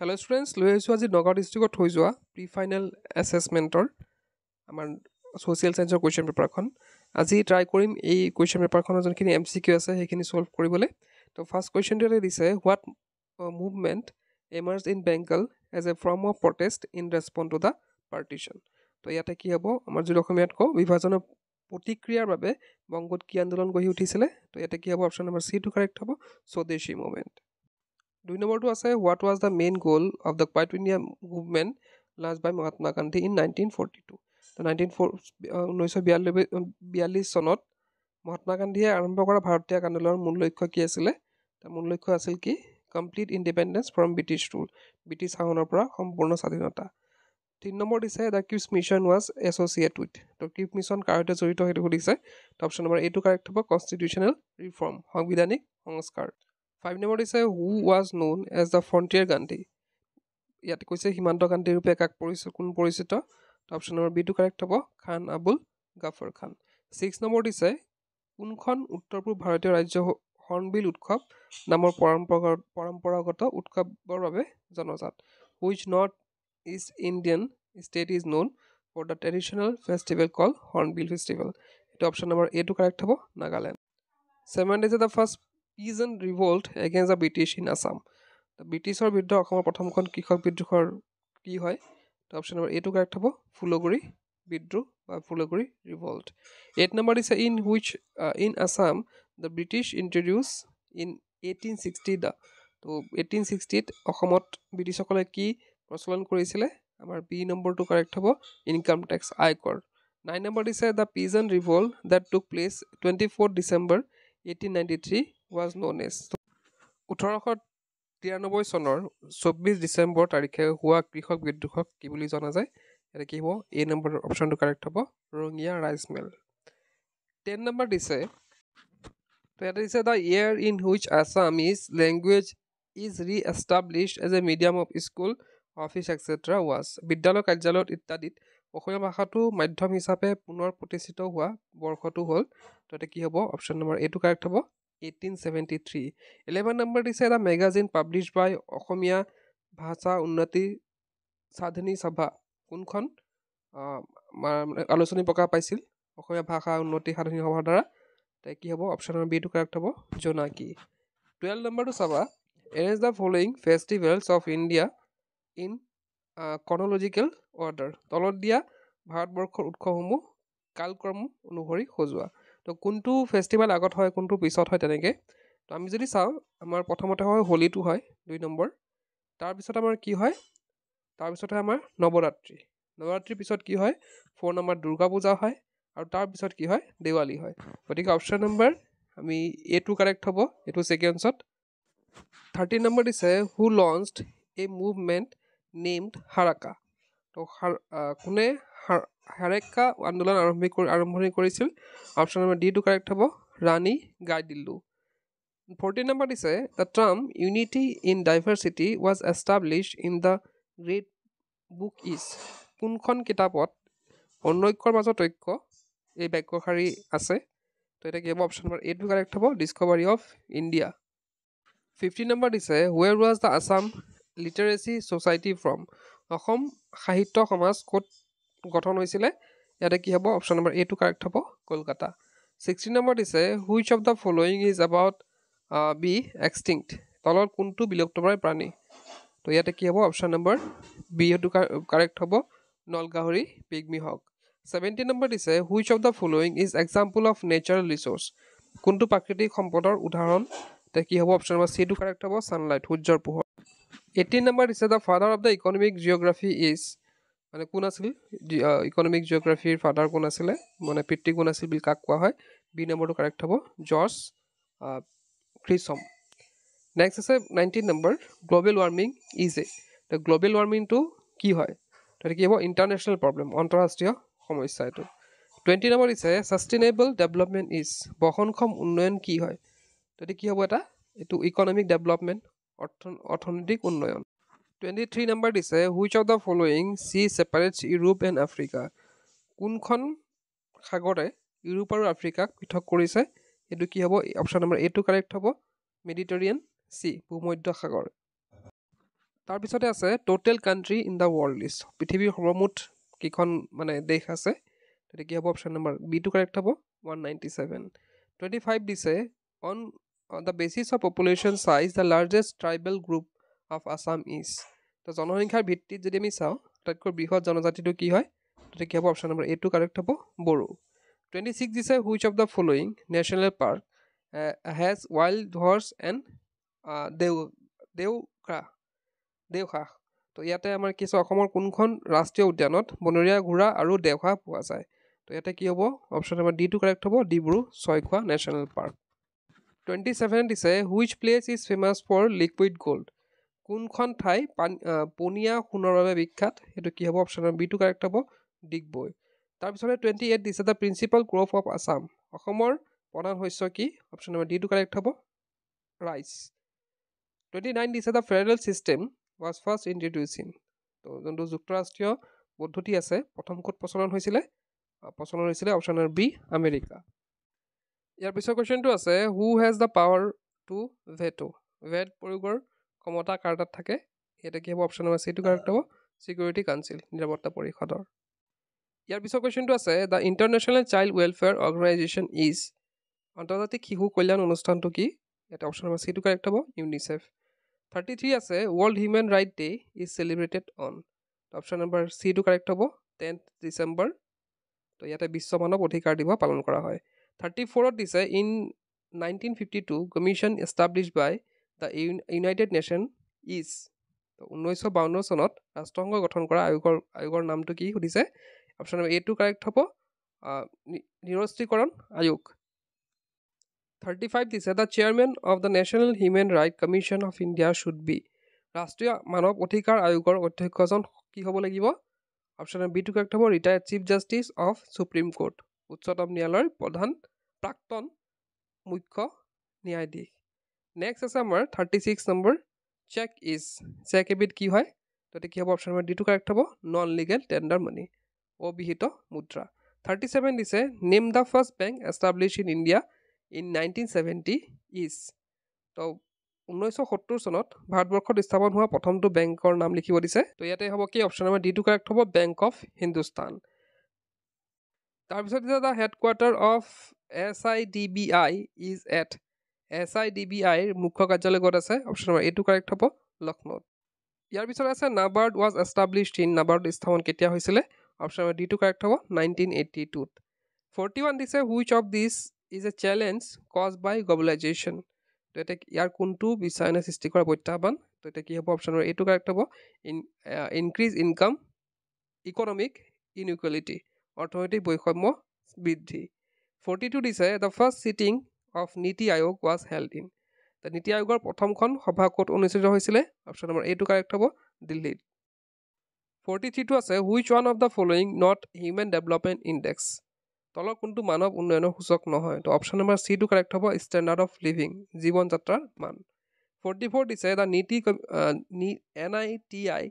Hello students লৈ আহিছোঁ আজি নগাঁও ডিষ্ট্ৰিক্টত হৈ যোৱা প্ৰি ফাইনেল এছেছমেণ্টৰ আমাৰ ছ'চিয়েল ছায়েন্সৰ কুৱেশ্যন পেপাৰখন আজি ট্ৰাই কৰিম এই কুৱেশ্যন পেপাৰখনৰ যোনখিনি এম চি কিউ আছে সেইখিনি ছল্ভ কৰিবলৈ। তো ফাৰ্ষ্ট কুৱেশ্যনটোতে দিছে what movement emerge in Bengal as a form of protest in response to the partition তো ইয়াতে কি হ'ব আমাৰ যদি অসমীয়াত কওঁ বিভাজনৰ প্ৰতিক্ৰিয়াৰ বাবে বংগত কি আন্দোলন গঢ়ি উঠিছিলে তো ইয়াতে কি হ'ব অপশ্যন নম্বৰ চিটো কাৰেক্ট হ'ব স্বদেশী মুভমেণ্ট দুই নম্বৰটো আছে what was the main goal of the Quit India movement launch by Mahatma Gandhi in nineteen forty two nineteen four ঊনৈছশ বিয়াল্লিছ বিয়াল্লিছ চনত মহাত্মা গান্ধীয়ে আৰম্ভ কৰা ভাৰতীয় আন্দোলনৰ মূল লক্ষ্য কি আছিলে তাৰ মূল লক্ষ্য আছিল কি complete independence from British rule British শাসনৰ পৰা সম্পূৰ্ণ স্বাধীনতা তিনি নম্বৰ দিছে the Cripps mission was associated with তো কিপ মিছন কাৰ সৈতে জড়িত সেইটো সুধিছে অপশ্যন নম্বৰ এইটো কাৰেক্ট হ'ব কনষ্টিটিউশ্যনেল ৰিফৰ্ম সাংবিধানিক সংস্কাৰ ফাইভ নম্বৰ দিছে who was known as the Frontier Gandhi ইয়াত কৈছে সীমান্ত গান্ধী ৰূপে কাক পৰিচিত কোন পৰিচিত? অপশ্যন নম্বৰ বিটো কাৰেক্ট হ'ব খান আবুল গাফৰ খান। ছিক্স নম্বৰ দিছে কোনখন উত্তৰ পূব ভাৰতীয় ৰাজ্য হৰ্ণবিল উৎসৱ নামৰ পৰম্পৰাগত উৎসৱৰ বাবে জনজাত? Which north east Indian state is known for the traditional festival call Hornbill festival এইটো অপশ্যন নম্বৰ এইটো কাৰেক্ট হ'ব Nagaland seven is the first peasant revolt against the British in Assam ব্ৰিটিছৰ বিৰুদ্ধে অসমৰ প্ৰথমখন কৃষক বিদ্ৰোহৰ কি হয়? তো অপশ্যন নম্বৰ এইটো কাৰেক্ট হ'ব। ফুলগুৰি বিদ্ৰোহ বা ফুলগুৰি ৰিভল্ট এইট নম্বৰ দিছে in which in Assam the British introduce in eighteen sixty the তো এইটিন ছিক্সটিত অসমত ব্ৰিটিছসকলে কি প্ৰচলন কৰিছিলে? আমাৰ বি নম্বৰটো কাৰেক্ট হ'ব। ইনকাম টেক্স আয়কৰ। নাইন নম্বৰ দিছে the peasant revolt that took place twenty four December eighteen ninety three was known as ওঠৰশ তিৰান্নব্বৈ চনৰ চৌব্বিছ ডিচেম্বৰ তাৰিখে হোৱা কৃষক বিদ্ৰোহক কি বুলি জনা যায়? ইয়াতে কি হ'ব? এ নম্বৰ অপশ্যনটো কাৰেক্ট হ'ব। Rangia rice mill. Ten number দিছে। তো ইয়াতে দিছে the year in which Assam is language is re establish as a medium of school office etcetera was বিদ্যালয় কাৰ্যালয়ত ইত্যাদিত অসমীয়া ভাষাটো মাধ্যম হিচাপে পুনৰ প্ৰতিষ্ঠিত হোৱা বৰ্ষটো হ'ল। তো ইয়াতে কি হ'ব? অপশ্যন নম্বৰ এইটো কাৰেক্ট হ'ব। Eighteen seventy three eleven number দিছে এটা মেগাজিন পাব্লিছ বাই অসমীয়া ভাষা উন্নতি সাধনী সভা কোনখন আলোচনী প্ৰকাশ পাইছিল। অসমীয়া ভাষা উন্নতি সাধনী সভাৰ দ্বাৰা। তাই কি হ'ব? অপশ্যন নম্বৰ বিটো কাৰেক্ট হ'ব। জোনাকী। টুৱেল্ভ নম্বৰটো চাবা। Arrange the following festivals of India in chronological order তলত দিয়া ভাৰতবৰ্ষৰ উৎসৱসমূহ কালক্ৰম অনুসৰি সজোৱা। তো কোনটো ফেষ্টিভেল আগত হয় কোনটো পিছত হয় তেনেকৈ। তো আমি যদি চাওঁ আমাৰ প্ৰথমতে হয় হোলীটো হয় দুই নম্বৰ। তাৰপিছত আমাৰ কি হয়? তাৰপিছতহে আমাৰ নৱৰাত্ৰি। নৱৰাত্ৰিৰ পিছত কি হয়? ফ'ৰ নম্বৰ দুৰ্গা পূজা হয় আৰু তাৰপিছত কি হয়? দেৱালী হয়। গতিকে অপশ্যন নম্বৰ আমি এইটো কাৰেক্ট হ'ব এইটো ছেকেণ্ডছত থাৰ্টিন নম্বৰ দিছে who launched a movement named হাৰাকা তো কোনে হাৰেক্কা আন্দোলন আৰম্ভ কৰি আৰম্ভণি কৰিছিল? অপশ্যন নম্বৰ ডিটো কাৰেক্ট হ'ব। ৰাণী গাইডিল্লু ফৰ্টিন নম্বৰ দিছে the term unity in diversity was establish in the great book is কোনখন কিতাপত অনৈক্যৰ মাজত ঐক্য? এই বাক্যশাৰী আছে। তো এতিয়া কি হ'ব? অপশ্যন নম্বৰ এইটো কাৰেক্ট হ'ব। Discovery of India fifteen number দিছে where was the Assam literary society from Asom সাহিত্য সমাজ ক'ত গঠন হৈছিলে? ইয়াতে কি হ'ব? অপশ্যন নম্বৰ এইটো কাৰেক্ট হ'ব। কলকাতা। ছিক্সটিন নম্বৰ দিছে which of the following is about be extinct তলত কোনটো বিলুপ্তপ্ৰায় প্ৰাণী? তো ইয়াতে কি হ'ব? অপশ্যন নম্বৰ বি সেইটো কাৰেক্ট হ'ব। নলগাহৰি পিগমি হক ছেভেণ্টিন নম্বৰ দিছে which of the following is example of natural resource কোনটো প্ৰাকৃতিক সম্পদৰ উদাহৰণ? তে কি হ'ব? অপশ্যন নম্বৰ চিটো কাৰেক্ট হ'ব। ছানলাইট সূৰ্যৰ পোহৰ। এইটিন নম্বৰ দিছে the father of the economic geography is মানে কোন আছিল? ইকনমিক জিঅ'গ্ৰাফিৰ ফাদাৰ কোন আছিলে? মানে পিতৃ কোন আছিল বুলি কাক কোৱা হয়? বি নম্বৰটো কাৰেক্ট হ'ব। জৰ্জ ক্ৰিছম নেক্সট আছে nineteen number global warming is a global ৱাৰ্মিংটো কি হয়? তাতে কি হ'ব? ইণ্টাৰনেশ্যনেল প্ৰব্লেম আন্তঃৰাষ্ট্ৰীয় সমস্যা এইটো। টুৱেণ্টি নম্বৰ দিছে ছাষ্টেইনেবল ডেভেলপমেণ্ট ইজ বহনক্ষম উন্নয়ন কি হয়? তাতে কি হ'ব এটা? এইটো ইকনমিক ডেভেলপমেণ্ট অৰ্থনৈতিক উন্নয়ন। টুৱেণ্টি থ্ৰী নম্বৰ দিছে which of the following sea separates Europe and Africa কোনখন সাগৰে ইউৰোপ আৰু আফ্ৰিকাক পৃথক কৰিছে? এইটো কি হ'ব? অপশ্যন নম্বৰ এইটো কাৰেক্ট হ'ব। মেডিটেৰিয়ান চি ভূমধ্য সাগৰ। তাৰপিছতে আছে total country in the world list পৃথিৱীৰ সৰ্বমুঠ কেইখন মানে দেশ আছে? তেতিয়া কি হ'ব? অপশ্যন নম্বৰ বি টু কাৰেক্ট হ'ব। One ninety seven twenty five দিছে on the basis of population size the largest tribal group of Assam is তো জনসংখ্যাৰ ভিত্তিত যদি আমি চাওঁ আটাইতকৈ বৃহৎ জনজাতিটো কি হয়? তেতিয়া কি হ'ব? অপশ্যন নম্বৰ এইটো কাৰেক্ট হ'ব বড়ো। টুৱেণ্টি ছিক্স দিছে which of the following national park has wild horse and দেও দেওঘা দেওশাহ তো ইয়াতে আমাৰ কি আছে অসমৰ কোনখন ৰাষ্ট্ৰীয় উদ্যানত বনৰীয়া ঘোঁৰা আৰু দেওশাহ পোৱা যায়? তো ইয়াতে কি হ'ব? অপশ্যন নম্বৰ ডিটো কাৰেক্ট হ'ব Dibru Saikhowa national park twenty seven দিছে which place is famous for liquid gold কোনখন ঠাই পানী পনীয়া সোণৰ বাবে বিখ্যাত? সেইটো কি হ'ব? অপশ্যন বিটো কাৰেক্ট হ'ব ডিগবৈ তাৰপিছতে টুৱেণ্টি এইট দিছে the principal crop of Assam অসমৰ প্ৰধান শস্য কি? অপশ্যন নম্বৰ ডিটো কাৰেক্ট হ'ব ৰাইচ টুৱেণ্টি নাইন দিছে the federal system was first introduce তো যোনটো যুক্তৰাষ্ট্ৰীয় পদ্ধতি আছে প্ৰথম ক'ত প্ৰচলন হৈছিলে? প্ৰচলন হৈছিলে অপশ্যন নম্বৰ বি আমেৰিকা ইয়াৰ পিছৰ কুৱেশ্যনটো আছে who has the power to veto ভেট প্ৰয়োগৰ ক্ষমতা কাৰ তাত থাকে? ইয়াতে কি হ'ব অপশ্যন নম্বৰ চিটো কাৰেক্ট হ'ব ছিকিউৰিটি কাউঞ্চিল নিৰাপত্তা পৰিষদৰ। ইয়াৰ পিছৰ কুৱেশ্যনটো আছে the international child welfare organization is আন্তৰ্জাতিক শিশু কল্যাণ অনুষ্ঠানটো কি? ইয়াতে অপশ্যন নম্বৰ চিটো কাৰেক্ট হ'ব ইউনিচেফ থাৰ্টি থ্ৰী আছে world human right day is celebrated on option number চিটো correct হ'ব টেন্থ ডিচেম্বৰ তো ইয়াতে বিশ্ব মানৱ অধিকাৰ দিৱস পালন কৰা হয়। থাৰ্টি ফ'ৰত দিছে in nineteen fifty two commission establish by the united nation is ঊনৈছশ বাৱন্ন চনত ৰাষ্ট্ৰসংঘ গঠন কৰা আয়োগৰ আয়োগৰ নামটো কি সুধিছে? অপশ্যন নম্বৰ এইটো কাৰেক্ট হ'ব। নিৰস্ত্ৰীকৰণ আয়োগ। থাৰ্টি ফাইভ দিছে the chairman of the national human right commission of India should be ৰাষ্ট্ৰীয় মানৱ অধিকাৰ আয়োগৰ অধ্যক্ষজন কি হ'ব লাগিব? অপশ্যন নম্বৰ বিটো কাৰেক্ট হ'ব। Retired chief justice of supreme court উচ্চতম ন্যায়ালয়ৰ প্ৰধান প্ৰাক্তন মুখ্য ন্যায়াধীশ। নেক্সট আছে আমাৰ thirty six number cheque is cheque এবিধ কি হয়? তাতে কি হ'ব? অপশ্যন নম্বৰ ডিটো কাৰেক্ট হ'ব। নন লিগেল টেণ্ডাৰ মানি অবিহিত মুদ্ৰা। থাৰ্টি ছেভেন দিছে name the first bank establish in India in nineteen seventy is তো ঊনৈছশ সত্তৰ চনত ভাৰতবৰ্ষত স্থাপন হোৱা প্ৰথমটো বেংকৰ নাম লিখিব দিছে। তো ইয়াতে হ'ব কি? অপশ্যন নম্বৰ ডিটো কাৰেক্ট হ'ব বেংক অফ হিন্দুস্তান তাৰপিছত দিছে the headquarter of S I D B I is at S I D B আইৰ মুখ্য কাৰ্যালয় ক'ত আছে? অপশ্যন নম্বৰ এইটো কাৰেক্ট হ'ব লক্ষ্ণৌত। ইয়াৰ পিছত আছে NABARD was established in NABARD স্থাপন কেতিয়া হৈছিলে? অপশ্যন নম্বৰ ডিটো কাৰেক্ট হ'ব নাইনটিন এইটি টুত ফৰ্টি ওৱান দিছে which of this is a challenge cause by globalization তো এতিয়া ইয়াৰ কোনটো বিশ্বায়নে সৃষ্টি কৰা প্ৰত্যাহ্বান? তো এতিয়া কি হ'ব? অপশ্যন নম্বৰ এইটো কাৰেক্ট হ'ব in increase income economic inequality অৰ্থনৈতিক বৈষম্য বৃদ্ধি। ফৰ্টি টু দিছে the first sitting of NITI Aayog was held in নীতি আয়োগৰ প্ৰথমখন সভা ক'ত অনুষ্ঠিত হৈছিলে? অপশ্যন নম্বৰ এইটো কাৰেক্ট হ'ব দিল্লীত। ফৰ্টি থ্ৰীটো আছে which one of the following not human development index তলৰ কোনটো মানৱ উন্নয়নৰ সূচক নহয়? তো অপশ্যন নম্বৰ চিটো কাৰেক্ট হ'ব ষ্টেণ্ডাৰ্ড অফ লিভিং জীৱন যাত্ৰাৰ মান। ফৰ্টি ফ'ৰ দিছে the NITI N I T I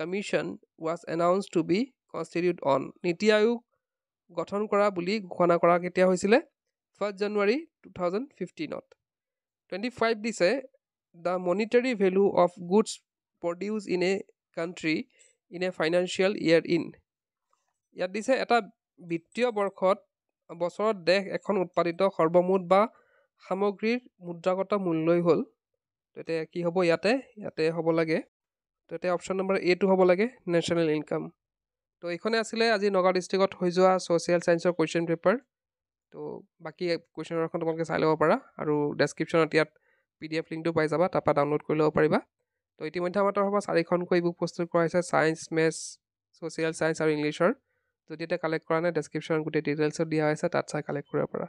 commission was announce to be constitute on NITI Aayog গঠন কৰা বুলি ঘোষণা কৰা কেতিয়া হৈছিলে? ফাৰ্ষ্ট জানুৱাৰী টু থাউজেণ্ড ফিফটিনত টুৱেণ্টি ফাইভ দিছে the monetary value of goods produce in a country in a financial year in ইয়াত দিছে এটা বিত্তীয় বৰ্ষত বছৰত দেশ এখন উৎপাদিত সৰ্বমুঠ বা সামগ্ৰীৰ মুদ্ৰাগত মূল্যই হ'ল। তেতিয়া কি হ'ব ইয়াতে? ইয়াতে হ'ব লাগে। তেতিয়া অপশ্যন নম্বৰ এটো হ'ব লাগে নেশ্যনেল ইনকাম তো এইখনে আছিলে আজি নগাঁও ডিষ্ট্ৰিক্টত হৈ যোৱা ছ'চিয়েল ছায়েন্সৰ কুৱেশ্যন পেপাৰ তো বাকী কুৱেশ্যন পেপাৰখন তোমালোকে চাই ল'ব পাৰা আৰু ডেছক্ৰিপশ্যনত ইয়াত পি ডি এফ লিংকটো পাই যাবা তাৰপৰা ডাউনলোড কৰি ল'ব পাৰিবা। তো ইতিমধ্যে আমাৰ তৰফৰ চাৰিখনকৈ বুক প্ৰস্তুত কৰা হৈছে ছায়েন্স মেথছ ছ'চিয়েল ছায়েন্স আৰু ইংলিছৰ যদি এতিয়া কালেক্ট কৰা নাই ডেছক্ৰিপশ্যনত গোটেই ডিটেইলছত দিয়া হৈছে তাত চাই কালেক্ট কৰিব পাৰা।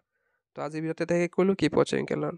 তো আজিৰ ভিডিঅ'তে কৰিলোঁ কিপ ৱাচিং কেলন